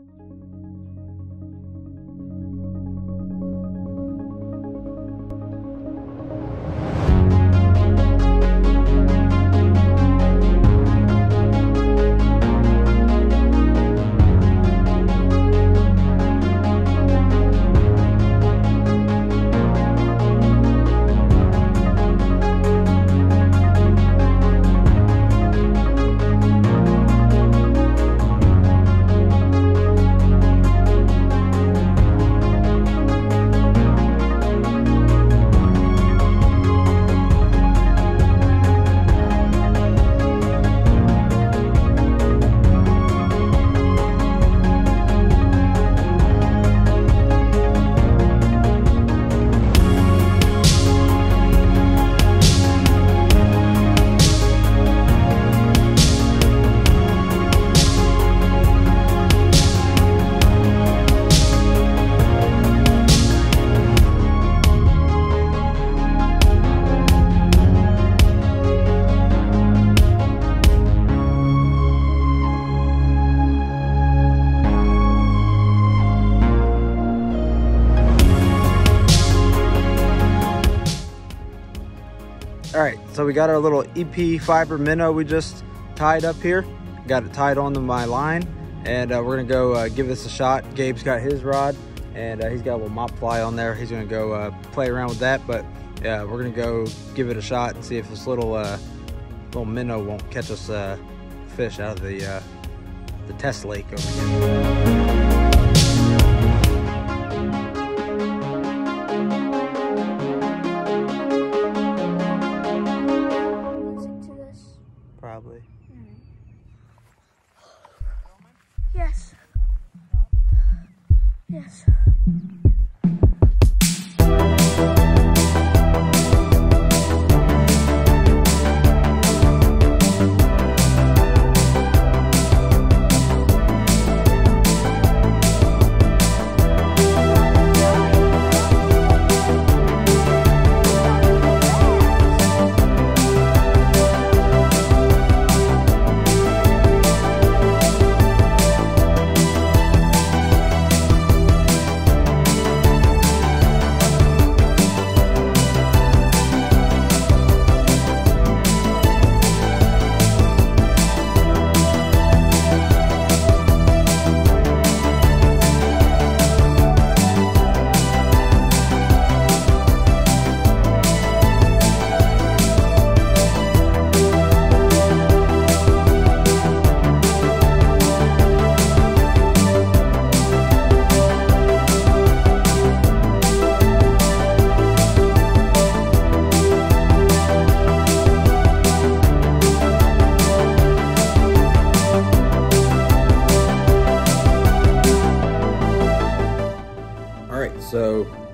All right, so we got our little EP fiber minnow we just tied up here. Got it tied onto my line, and uh, we're gonna go uh, give this a shot. Gabe's got his rod, and uh, he's got a little mop fly on there. He's gonna go uh, play around with that, but yeah, we're gonna go give it a shot and see if this little uh, little minnow won't catch us uh, fish out of the the test lake over here.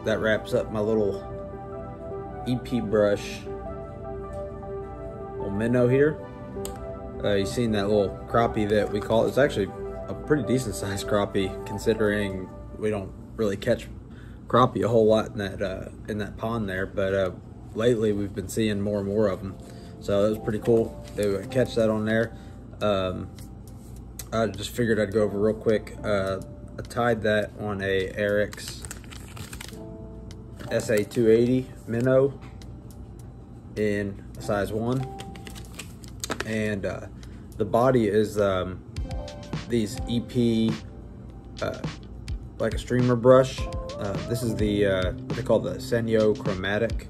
That wraps up my little EP brush little minnow here. Uh, you seen that little crappie that we call it's actually a pretty decent sized crappie considering we don't really catch crappie a whole lot in that uh, in that pond there, but uh, lately we've been seeing more and more of them. So that was pretty cool to catch that on there. Um, I just figured I'd go over real quick. Uh, I tied that on a Ahrex SA280 minnow in size one. And uh, the body is um, these EP, uh, like a streamer brush. Uh, this is the, uh, they call the Senyo Chromatic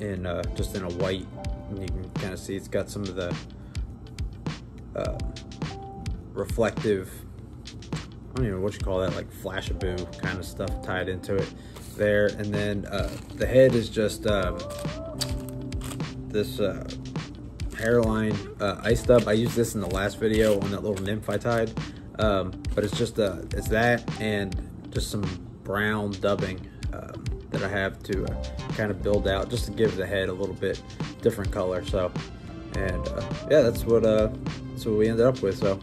in uh, just in a white. And you can kind of see it's got some of the uh, reflective I don't even know what you call that, like Flashabou kind of stuff tied into it there. And then uh, the head is just um, this uh, Hareline uh, ice dub. I used this in the last video on that little nymph I tied. Um, but it's just uh, it's that and just some brown dubbing um, that I have to uh, kind of build out just to give the head a little bit different color. So, and uh, yeah, that's what that's what we ended up with. So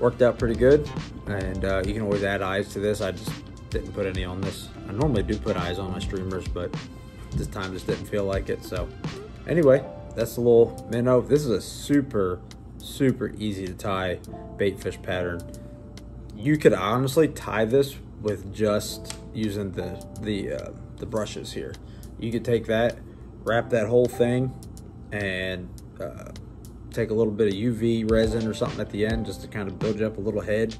worked out pretty good and you can always add eyes to this I just didn't put any on this I normally do put eyes on my streamers but this time just didn't feel like it so anyway that's the little minnow this is a super super easy to tie bait fish pattern you could honestly tie this with just using the the uh, the brushes here. You could take that, wrap that whole thing, and uh, take a little bit of UV resin or something at the end just to kind of build you up a little head.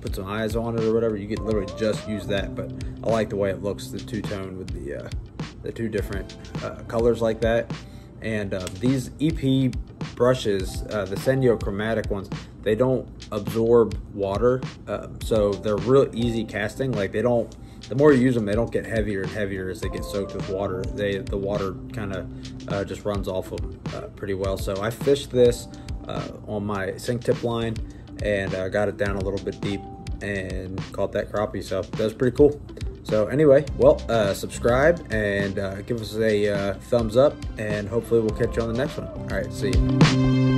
Put some eyes on it or whatever. You can literally just use that, but I like the way it looks, the two tone with the uh, the two different uh, colors like that. And uh, these EP brushes, uh, the Senyo chromatic ones, they don't absorb water, uh, so they're real easy casting. Like they don't. The more you use them, they don't get heavier and heavier as they get soaked with water. They the water kind of uh, just runs off them uh, pretty well. So I fished this uh, on my sink tip line and uh, got it down a little bit deep and caught that crappie. So that was pretty cool. So anyway, well, uh, subscribe and uh, give us a uh, thumbs up, and hopefully we'll catch you on the next one. All right, see you.